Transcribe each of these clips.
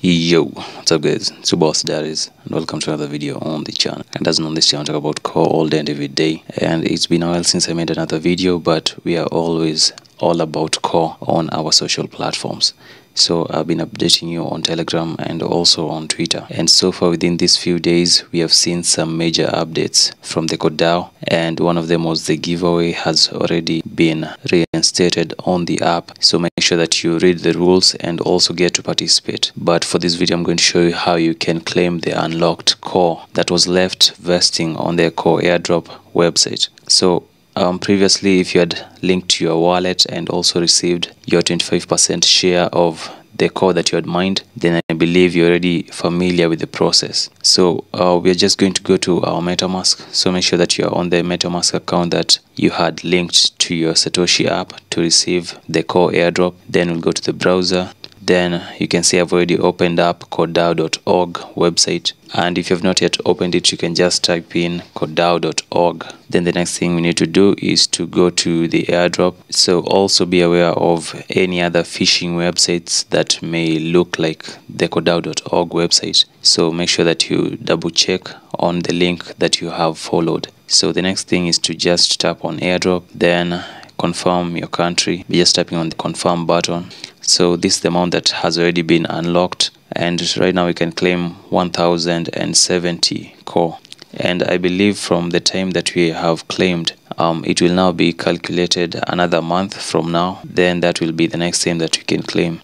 Yo, what's up guys? It's your boss Darius and welcome to another video on the channel. And as on this channel, talk about day and every day. And it's been a while since I made another video, but we are always all about core on our social platforms. So i've been updating you on telegram and also on twitter. And so far within these few days we have seen some major updates from the CoreDAO and one of them was the giveaway has already been reinstated on the app. So make sure that you read the rules and also get to participate. But for this video i'm going to show you how you can claim the unlocked core that was left vesting on the core airdrop website. So um, previously if you had linked your wallet and also received your 25% share of the core that you had mined then i believe you're already familiar with the process. So uh, we are just going to go to our metamask. So make sure that you're on the metamask account that you had linked to your satoshi app to receive the core airdrop. Then we'll go to the browser then you can see I've already opened up coredao.org website. And if you have not yet opened it you can just type in coredao.org then the next thing we need to do is to go to the airdrop. So also be aware of any other phishing websites that may look like the coredao.org website. So make sure that you double check on the link that you have followed. So the next thing is to just tap on airdrop. Then confirm your country by just tapping on the confirm button. So this is the amount that has already been unlocked and right now we can claim 1070 core. And i believe from the time that we have claimed um, it will now be calculated another month from now. Then that will be the next time that we can claim.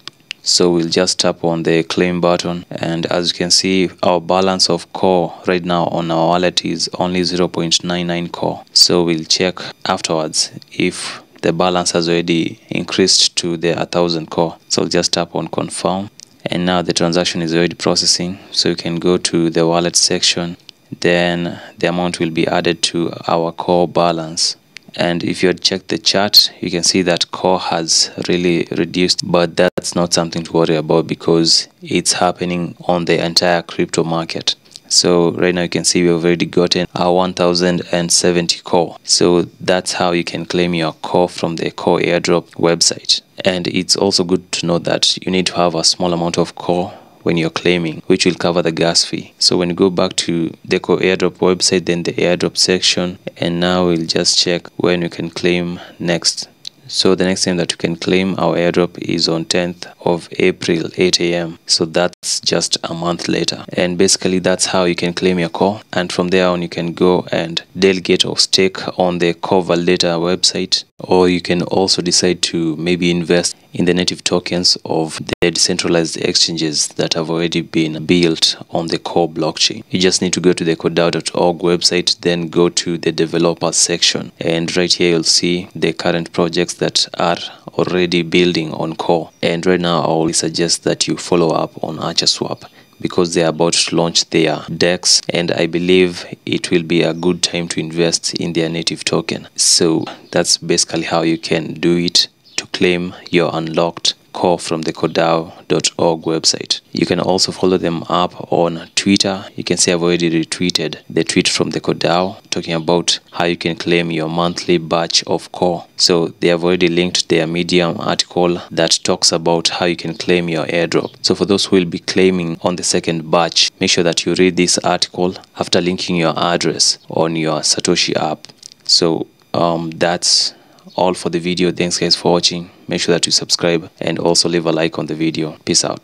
So we'll just tap on the claim button and as you can see our balance of core right now on our wallet is only 0.99 core. So we'll check afterwards if the balance has already increased to the 1000 core. So just tap on confirm. And now the transaction is already processing. So you can go to the wallet section. Then the amount will be added to our core balance. And if you check the chart you can see that core has really reduced. But that's not something to worry about because it's happening on the entire crypto market so right now you can see we've already gotten our 1070 core so that's how you can claim your core from the core airdrop website. And it's also good to know that you need to have a small amount of core when you're claiming which will cover the gas fee. So when you go back to the core airdrop website then the airdrop section and now we'll just check when you can claim next so the next time that you can claim our airdrop is on 10th of april 8 a.m so that's just a month later and basically that's how you can claim your core and from there on you can go and delegate or stake on the core validator website or you can also decide to maybe invest in the native tokens of the decentralized exchanges that have already been built on the core blockchain. You just need to go to the coredao.org website, then go to the developers section. And right here, you'll see the current projects that are already building on core. And right now, I will suggest that you follow up on ArcherSwap because they are about to launch their DEX and I believe it will be a good time to invest in their native token. So that's basically how you can do it to claim your unlocked core from the coredao.org website. You can also follow them up on Twitter. You can see I've already retweeted the tweet from the CoreDAO talking about how you can claim your monthly batch of core. So they have already linked their Medium article that talks about how you can claim your airdrop. So for those who will be claiming on the second batch, make sure that you read this article after linking your address on your Satoshi app. So um, that's all for the video. Thanks guys for watching. Make sure that you subscribe and also leave a like on the video. Peace out